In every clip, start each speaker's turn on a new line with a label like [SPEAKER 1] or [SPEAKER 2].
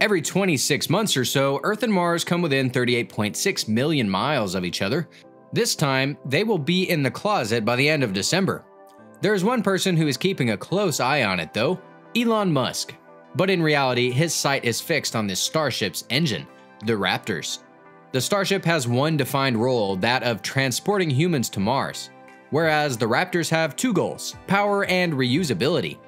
[SPEAKER 1] Every 26 months or so, Earth and Mars come within 38.6 million miles of each other. This time, they will be in the closet by the end of December. There is one person who is keeping a close eye on it, though Elon Musk. But in reality, his sight is fixed on this Starship's engine, the Raptors. The Starship has one defined role, that of transporting humans to Mars, whereas the Raptors have two goals power and reusability.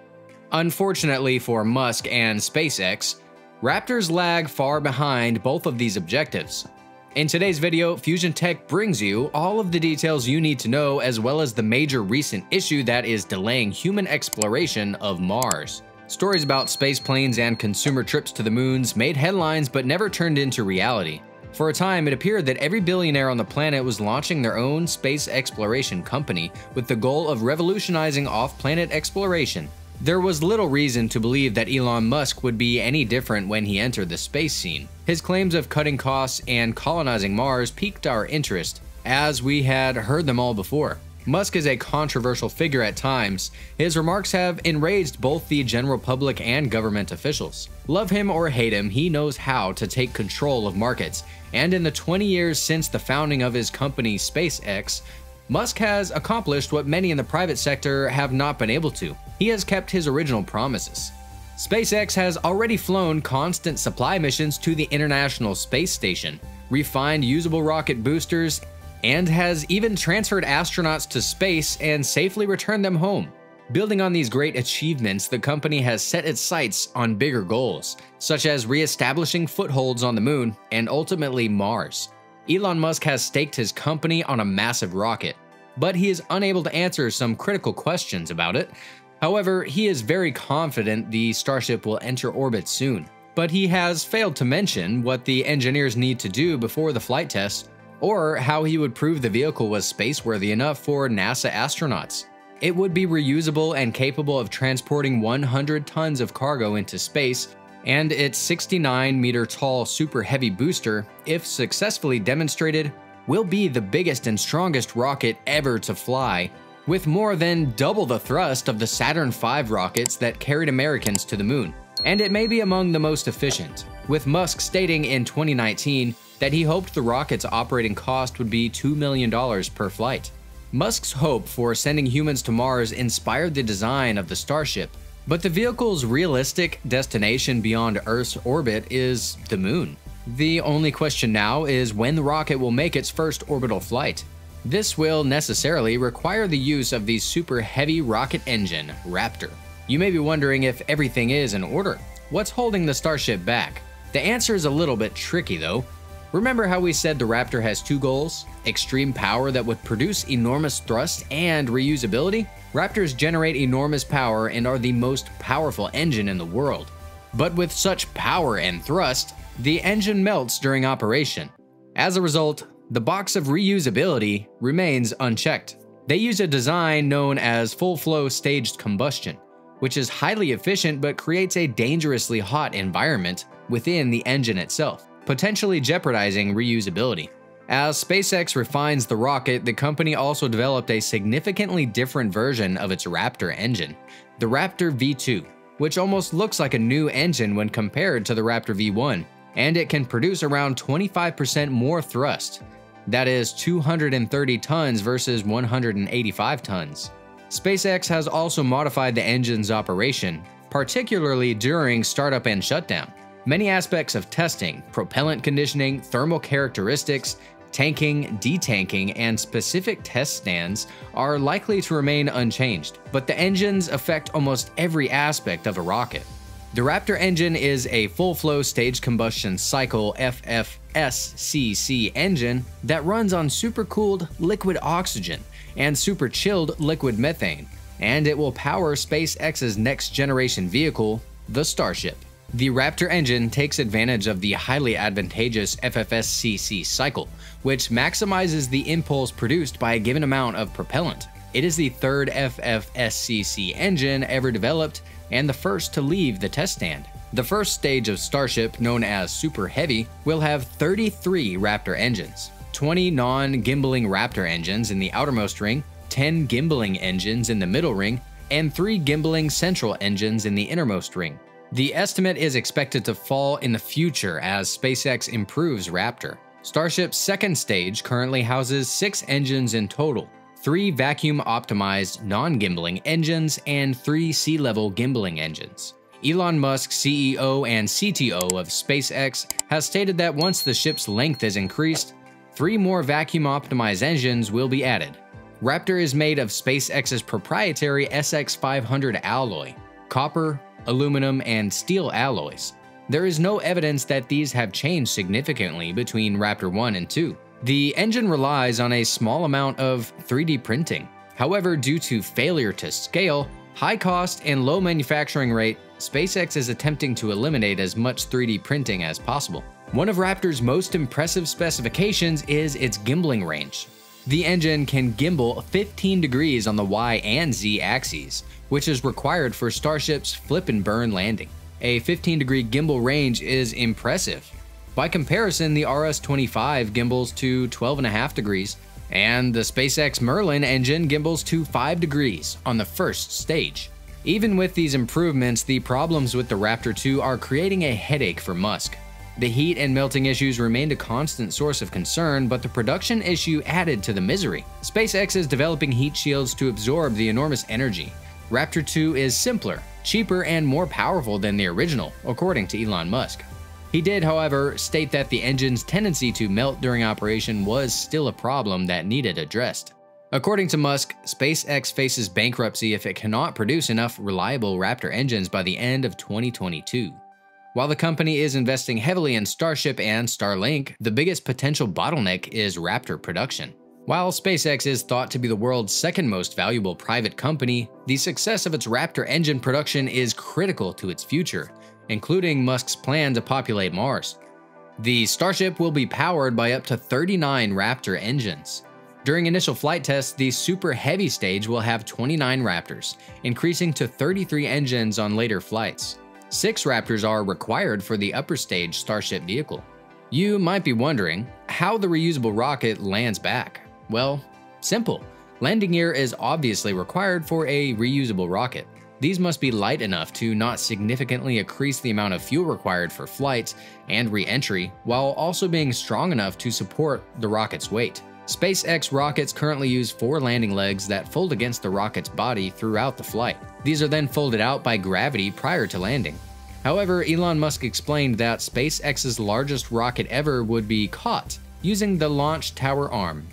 [SPEAKER 1] Unfortunately for Musk and SpaceX, Raptors lag far behind both of these objectives. In today's video, Fusion Tech brings you all of the details you need to know as well as the major recent issue that is delaying human exploration of Mars. Stories about space planes and consumer trips to the moons made headlines but never turned into reality. For a time, it appeared that every billionaire on the planet was launching their own space exploration company with the goal of revolutionizing off-planet exploration. There was little reason to believe that Elon Musk would be any different when he entered the space scene. His claims of cutting costs and colonizing Mars piqued our interest, as we had heard them all before. Musk is a controversial figure at times. His remarks have enraged both the general public and government officials. Love him or hate him, he knows how to take control of markets. And in the 20 years since the founding of his company SpaceX, Musk has accomplished what many in the private sector have not been able to. He has kept his original promises. SpaceX has already flown constant supply missions to the International Space Station, refined usable rocket boosters, and has even transferred astronauts to space and safely returned them home. Building on these great achievements, the company has set its sights on bigger goals, such as re-establishing footholds on the moon and ultimately Mars. Elon Musk has staked his company on a massive rocket, but he is unable to answer some critical questions about it. However, he is very confident the Starship will enter orbit soon. But he has failed to mention what the engineers need to do before the flight test, or how he would prove the vehicle was spaceworthy enough for NASA astronauts. It would be reusable and capable of transporting 100 tons of cargo into space and its 69 meter tall super heavy booster, if successfully demonstrated, will be the biggest and strongest rocket ever to fly, with more than double the thrust of the Saturn V rockets that carried Americans to the moon. And it may be among the most efficient, with Musk stating in 2019 that he hoped the rocket's operating cost would be $2 million per flight. Musk's hope for sending humans to Mars inspired the design of the Starship, but the vehicle's realistic destination beyond Earth's orbit is the moon. The only question now is when the rocket will make its first orbital flight. This will necessarily require the use of the super heavy rocket engine, Raptor. You may be wondering if everything is in order. What's holding the Starship back? The answer is a little bit tricky though. Remember how we said the Raptor has two goals? Extreme power that would produce enormous thrust and reusability? Raptors generate enormous power and are the most powerful engine in the world. But with such power and thrust, the engine melts during operation. As a result, the box of reusability remains unchecked. They use a design known as full flow staged combustion, which is highly efficient but creates a dangerously hot environment within the engine itself potentially jeopardizing reusability. As SpaceX refines the rocket, the company also developed a significantly different version of its Raptor engine, the Raptor V2, which almost looks like a new engine when compared to the Raptor V1, and it can produce around 25% more thrust. That is 230 tons versus 185 tons. SpaceX has also modified the engine's operation, particularly during startup and shutdown. Many aspects of testing, propellant conditioning, thermal characteristics, tanking, detanking, and specific test stands are likely to remain unchanged, but the engines affect almost every aspect of a rocket. The Raptor engine is a full-flow staged combustion cycle FFSCC engine that runs on supercooled liquid oxygen and super chilled liquid methane, and it will power SpaceX's next generation vehicle, the Starship. The Raptor engine takes advantage of the highly advantageous FFSCC cycle, which maximizes the impulse produced by a given amount of propellant. It is the third FFSCC engine ever developed and the first to leave the test stand. The first stage of Starship, known as Super Heavy, will have 33 Raptor engines, 20 non-gimbaling Raptor engines in the outermost ring, 10 gimbaling engines in the middle ring, and 3 gimbaling central engines in the innermost ring. The estimate is expected to fall in the future as SpaceX improves Raptor. Starship's second stage currently houses six engines in total, three vacuum-optimized non-gimbaling engines and three sea-level gimbaling engines. Elon Musk, CEO and CTO of SpaceX, has stated that once the ship's length is increased, three more vacuum-optimized engines will be added. Raptor is made of SpaceX's proprietary SX500 alloy, copper, aluminum, and steel alloys. There is no evidence that these have changed significantly between Raptor 1 and 2. The engine relies on a small amount of 3D printing. However, due to failure to scale, high cost, and low manufacturing rate, SpaceX is attempting to eliminate as much 3D printing as possible. One of Raptor's most impressive specifications is its gimbaling range. The engine can gimbal 15 degrees on the Y and Z axes, which is required for Starship's flip and burn landing. A 15 degree gimbal range is impressive. By comparison, the RS-25 gimbals to 12.5 degrees, and the SpaceX Merlin engine gimbals to 5 degrees on the first stage. Even with these improvements, the problems with the Raptor 2 are creating a headache for Musk. The heat and melting issues remained a constant source of concern, but the production issue added to the misery. SpaceX is developing heat shields to absorb the enormous energy. Raptor 2 is simpler, cheaper, and more powerful than the original, according to Elon Musk. He did, however, state that the engine's tendency to melt during operation was still a problem that needed addressed. According to Musk, SpaceX faces bankruptcy if it cannot produce enough reliable Raptor engines by the end of 2022. While the company is investing heavily in Starship and Starlink, the biggest potential bottleneck is Raptor production. While SpaceX is thought to be the world's second most valuable private company, the success of its Raptor engine production is critical to its future, including Musk's plan to populate Mars. The Starship will be powered by up to 39 Raptor engines, during initial flight tests, the Super Heavy stage will have 29 Raptors, increasing to 33 engines on later flights. Six Raptors are required for the upper stage Starship vehicle. You might be wondering how the reusable rocket lands back. Well, simple. Landing gear is obviously required for a reusable rocket. These must be light enough to not significantly increase the amount of fuel required for flight and re-entry, while also being strong enough to support the rocket's weight. SpaceX rockets currently use four landing legs that fold against the rocket's body throughout the flight. These are then folded out by gravity prior to landing. However, Elon Musk explained that SpaceX's largest rocket ever would be caught using the launch tower arm.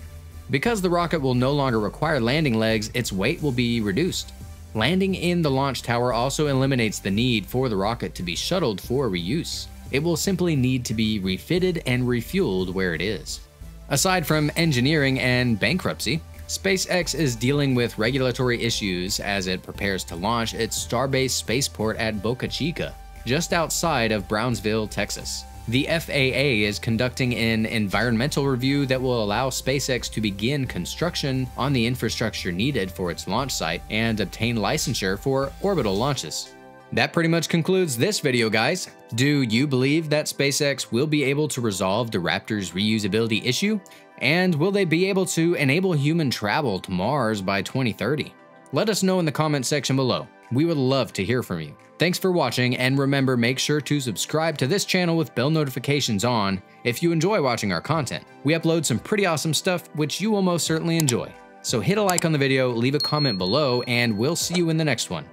[SPEAKER 1] Because the rocket will no longer require landing legs, its weight will be reduced. Landing in the launch tower also eliminates the need for the rocket to be shuttled for reuse. It will simply need to be refitted and refueled where it is. Aside from engineering and bankruptcy, SpaceX is dealing with regulatory issues as it prepares to launch its Starbase spaceport at Boca Chica, just outside of Brownsville, Texas. The FAA is conducting an environmental review that will allow SpaceX to begin construction on the infrastructure needed for its launch site and obtain licensure for orbital launches. That pretty much concludes this video, guys. Do you believe that SpaceX will be able to resolve the Raptor's reusability issue? And will they be able to enable human travel to Mars by 2030? Let us know in the comment section below. We would love to hear from you. Thanks for watching, and remember make sure to subscribe to this channel with bell notifications on if you enjoy watching our content. We upload some pretty awesome stuff which you will most certainly enjoy. So hit a like on the video, leave a comment below, and we'll see you in the next one.